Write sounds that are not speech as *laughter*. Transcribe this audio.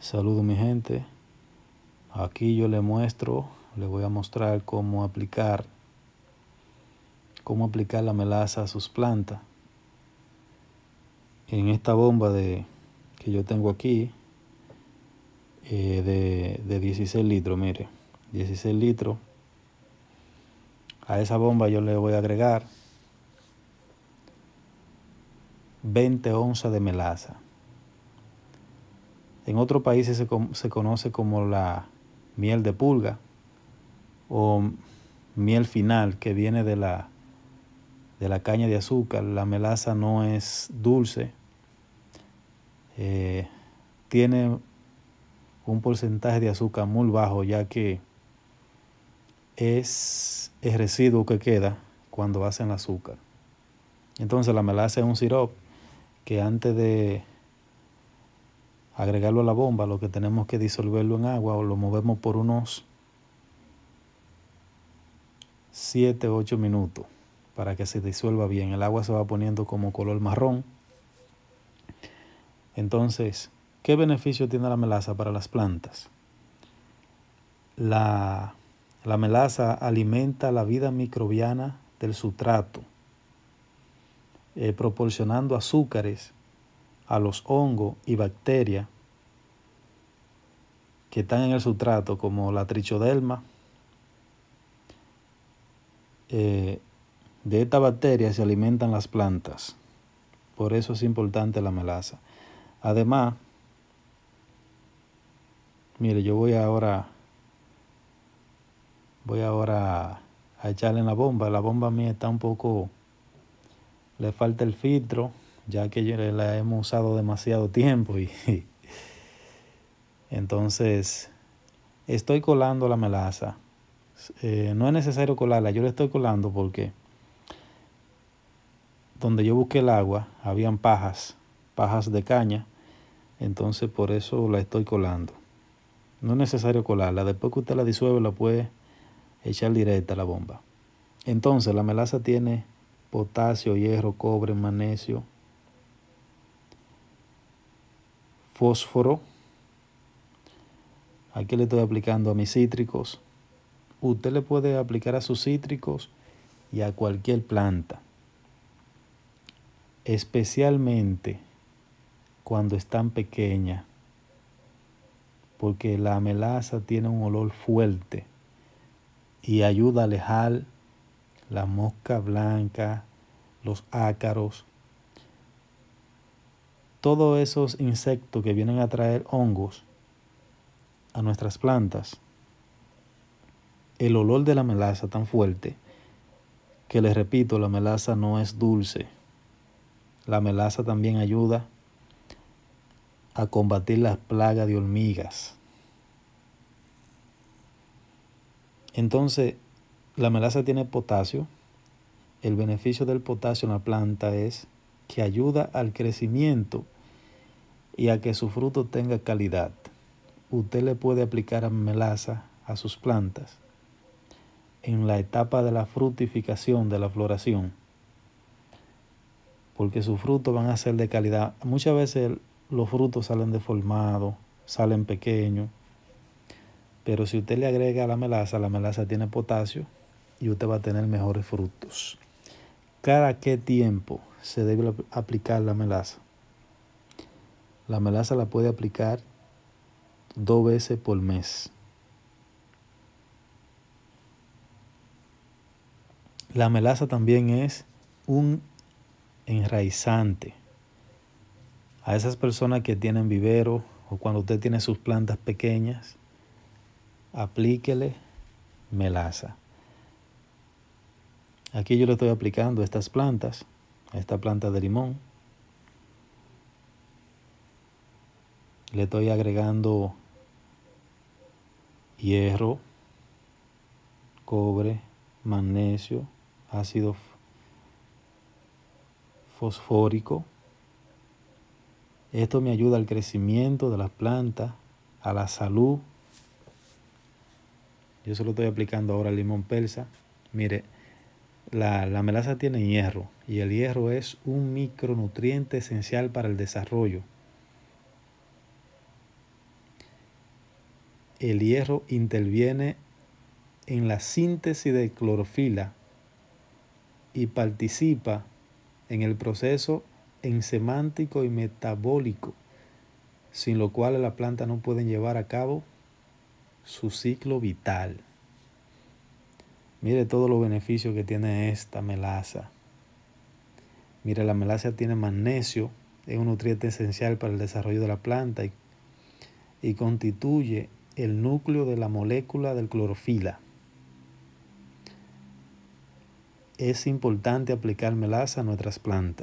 Saludo mi gente. Aquí yo le muestro, le voy a mostrar cómo aplicar cómo aplicar la melaza a sus plantas. En esta bomba de que yo tengo aquí eh, de, de 16 litros, mire, 16 litros. A esa bomba yo le voy a agregar 20 onzas de melaza. En otros países se, se, conoce como la miel de pulga o miel final que viene de la, de la caña de azúcar. La melaza no es dulce, eh, tiene un porcentaje de azúcar muy bajo ya que es el residuo que queda cuando hacen el azúcar. Entonces la melaza es un sirope que antes de agregarlo a la bomba, lo que tenemos que disolverlo en agua o lo movemos por unos 7 o 8 minutos para que se disuelva bien. El agua se va poniendo como color marrón. Entonces, ¿qué beneficio tiene la melaza para las plantas? La, la melaza alimenta la vida microbiana del sustrato eh, proporcionando azúcares a los hongos y bacterias que están en el sustrato, como la trichoderma. Eh, de esta bacteria se alimentan las plantas. Por eso es importante la melaza. Además, mire, yo voy ahora, voy ahora a echarle en la bomba. La bomba mía está un poco le falta el filtro, ya que la hemos usado demasiado tiempo *laughs* y entonces estoy colando la melaza. Eh, no es necesario colarla, yo la estoy colando porque donde yo busqué el agua habían pajas, pajas de caña, entonces por eso la estoy colando. No es necesario colarla, después que usted la disuelve la puede echar directa a la bomba. Entonces la melaza tiene potasio, hierro, cobre, magnesio, fósforo. Aquí le estoy aplicando a mis cítricos. Usted le puede aplicar a sus cítricos y a cualquier planta. Especialmente cuando están pequeñas. Porque la melaza tiene un olor fuerte y ayuda a alejar la mosca blanca, los ácaros, todos esos insectos que vienen a traer hongos a nuestras plantas, el olor de la melaza tan fuerte que les repito, la melaza no es dulce. La melaza también ayuda a combatir las plagas de hormigas. Entonces, la melaza tiene potasio. El beneficio del potasio en la planta es que ayuda al crecimiento y a que su fruto tenga calidad. Usted le puede aplicar melaza a sus plantas en la etapa de la fructificación, de la floración, porque sus frutos van a ser de calidad. Muchas veces los frutos salen deformados, salen pequeños, pero si usted le agrega la melaza, la melaza tiene potasio, y usted va a tener mejores frutos. ¿Cada qué tiempo se debe aplicar la melaza? La melaza la puede aplicar dos veces por mes. La melaza también es un enraizante. A esas personas que tienen vivero o cuando usted tiene sus plantas pequeñas, aplíquele melaza. Aquí yo le estoy aplicando estas plantas, esta planta de limón. Le estoy agregando hierro, cobre, magnesio, ácido fosfórico. Esto me ayuda al crecimiento de las plantas, a la salud. Yo se lo estoy aplicando ahora al limón persa. Mire, la, melaza tiene hierro y el hierro es un micronutriente esencial para el desarrollo. el hierro interviene en la síntesis de clorofila y participa en el proceso ensemántico y metabólico, sin lo cual la planta no puede llevar a cabo su ciclo vital. Mire todos los beneficios que tiene esta melaza. Mire, la melaza tiene magnesio, es un nutriente esencial para el desarrollo de la planta y, y constituye el núcleo de la molécula del clorofila. Es importante aplicar melaza a nuestras plantas.